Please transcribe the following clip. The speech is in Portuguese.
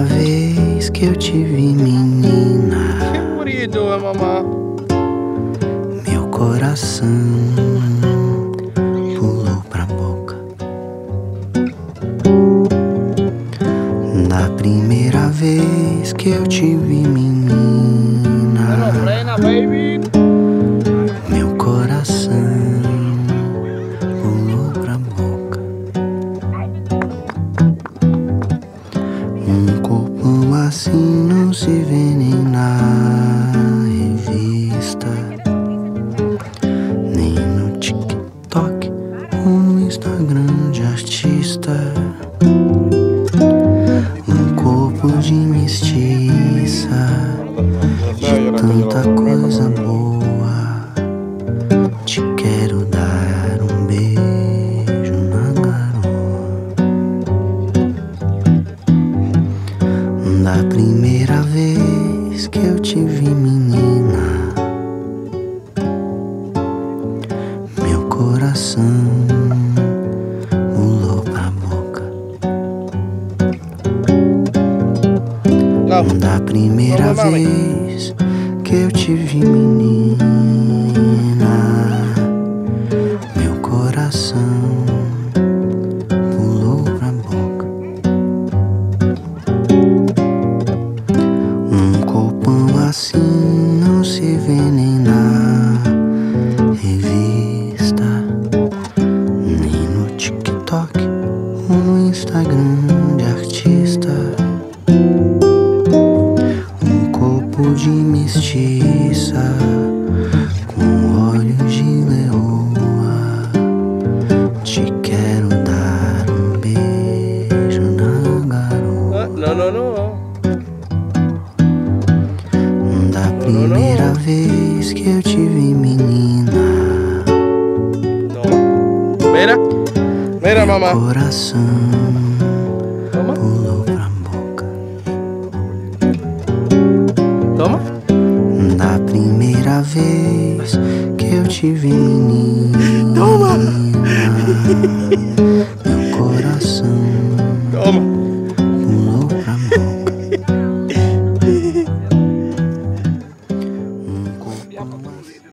primeira vez que eu te vi, menina, What are you doing, mama? meu coração pulou pra boca. Na primeira vez que eu te vi, menina, Frena, baby. Se vê nem na revista, nem no TikTok ou no Instagram de artista. Um corpo de mestiça, de tanta coisa boa. Te quero dar um beijo na garoa. Da primeira vez que eu te vi, menina, meu coração pulou pra boca. Go. Da primeira mami. vez que eu te vi, menina, assim não se vê nem na revista, nem no TikTok ou no Instagram de artista. Um corpo de mestiça primeira vez que eu te vi, menina, No. Mira. Mira, meu mamá. coração Toma. pulou pra boca. Toma. Da primeira vez que eu te vi, menina, Toma. meu coração Toma.